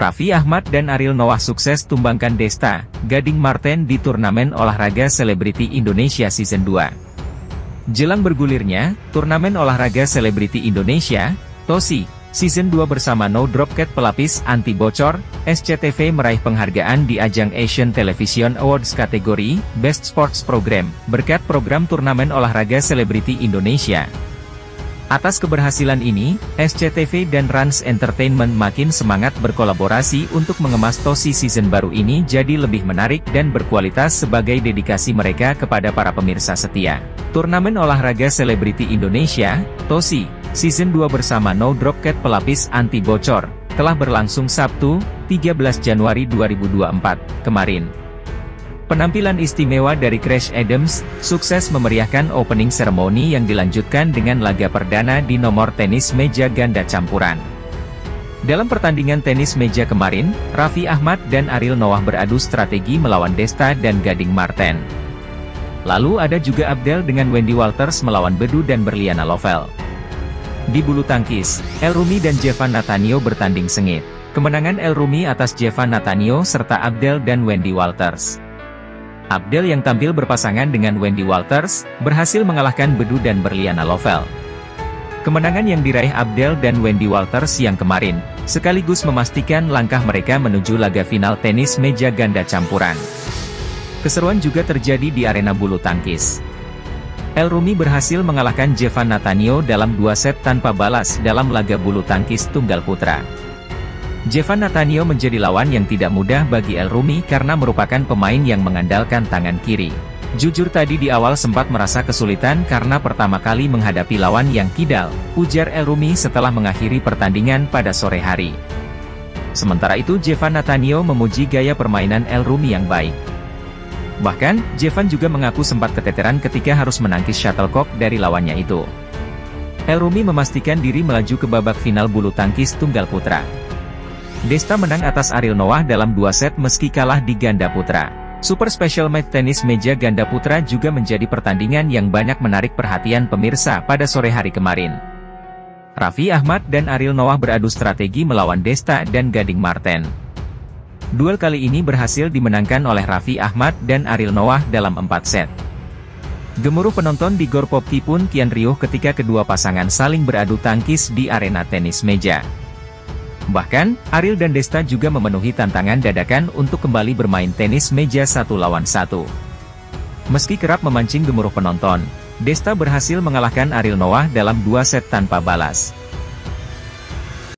Raffi Ahmad dan Ariel Noah sukses tumbangkan Desta, Gading Marten di turnamen olahraga selebriti Indonesia Season 2. Jelang bergulirnya, turnamen olahraga selebriti Indonesia, TOSI, Season 2 bersama No Dropcat pelapis anti bocor, SCTV meraih penghargaan di ajang Asian Television Awards kategori Best Sports Program, berkat program turnamen olahraga selebriti Indonesia. Atas keberhasilan ini, SCTV dan Rans Entertainment makin semangat berkolaborasi untuk mengemas Tosi season baru ini jadi lebih menarik dan berkualitas sebagai dedikasi mereka kepada para pemirsa setia. Turnamen olahraga selebriti Indonesia, Tosi, season 2 bersama No Dropcat pelapis anti bocor, telah berlangsung Sabtu, 13 Januari 2024, kemarin. Penampilan istimewa dari Crash Adams, sukses memeriahkan opening ceremony yang dilanjutkan dengan laga perdana di nomor tenis meja ganda campuran. Dalam pertandingan tenis meja kemarin, Raffi Ahmad dan Ariel Noah beradu strategi melawan Desta dan Gading Marten. Lalu ada juga Abdel dengan Wendy Walters melawan Bedu dan Berliana Lovell. Di bulu tangkis, El Rumi dan Jevan Natanio bertanding sengit. Kemenangan El Rumi atas Jevan Natanio serta Abdel dan Wendy Walters. Abdel yang tampil berpasangan dengan Wendy Walters, berhasil mengalahkan Bedu dan Berliana Lovell. Kemenangan yang diraih Abdel dan Wendy Walters yang kemarin, sekaligus memastikan langkah mereka menuju laga final tenis meja ganda campuran. Keseruan juga terjadi di arena bulu tangkis. El Rumi berhasil mengalahkan Jevan Natanio dalam dua set tanpa balas dalam laga bulu tangkis tunggal putra. Jevan Natanio menjadi lawan yang tidak mudah bagi El Rumi karena merupakan pemain yang mengandalkan tangan kiri. Jujur tadi di awal sempat merasa kesulitan karena pertama kali menghadapi lawan yang kidal, ujar El Rumi setelah mengakhiri pertandingan pada sore hari. Sementara itu Jevan Natanio memuji gaya permainan El Rumi yang baik. Bahkan, Jevan juga mengaku sempat keteteran ketika harus menangkis shuttlecock dari lawannya itu. El Rumi memastikan diri melaju ke babak final bulu tangkis tunggal putra. Desta menang atas Ariel Noah dalam dua set meski kalah di ganda putra. Super Special Match Tenis Meja Ganda Putra juga menjadi pertandingan yang banyak menarik perhatian pemirsa pada sore hari kemarin. Raffi Ahmad dan Ariel Noah beradu strategi melawan Desta dan Gading Marten. Duel kali ini berhasil dimenangkan oleh Raffi Ahmad dan Ariel Noah dalam empat set. Gemuruh penonton di Gor Popki pun kian riuh ketika kedua pasangan saling beradu tangkis di arena tenis meja. Bahkan, Ariel dan Desta juga memenuhi tantangan dadakan untuk kembali bermain tenis meja satu lawan satu. Meski kerap memancing gemuruh penonton, Desta berhasil mengalahkan Ariel Noah dalam dua set tanpa balas.